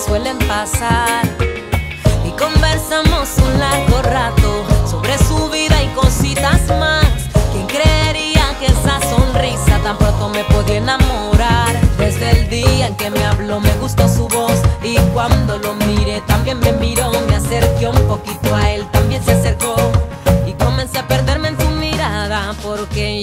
suelen pasar. Y conversamos un largo rato sobre su vida y cositas más. ¿Quién creería que esa sonrisa tan pronto me podía enamorar? Desde el día en que me habló me gustó su voz y cuando lo miré también me miró, me acerqué un poquito a él, también se acercó y comencé a perderme en su mirada porque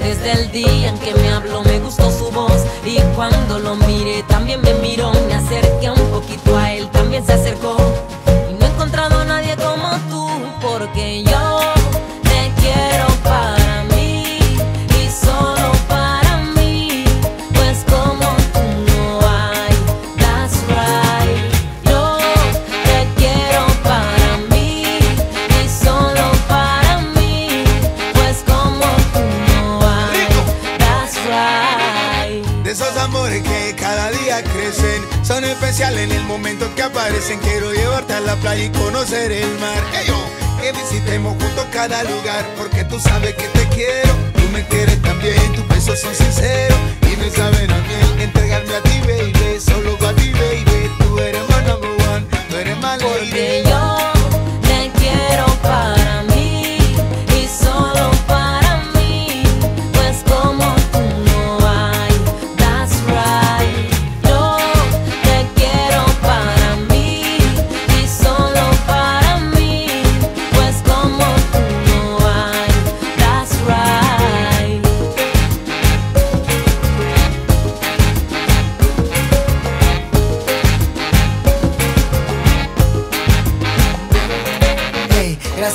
Desde el día en que me habló me gustó su voz. Y cuando lo miré también me miró, me acerqué un poquito a él, también se acercó amores que cada día crecen. Son especiales en el momento que aparecen. Quiero llevarte a la playa y conocer el mar. Que visitemos juntos cada lugar Porque tú sabes que te quiero. Tú me quieres también,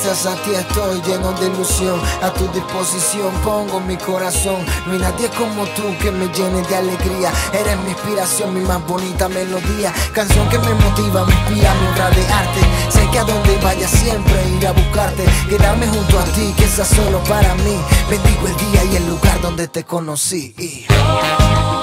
gracias a ti estoy lleno de ilusión. A tu disposición pongo mi corazón. No hay nadie como tú que me llene de alegría. Eres mi inspiración, mi más bonita melodía. Canción que me motiva, me inspira, mi obra de arte. Sé que a donde vaya siempre iré a buscarte. Quedarme junto a ti, que sea solo para mí. Bendigo el día y el lugar donde te conocí. Yo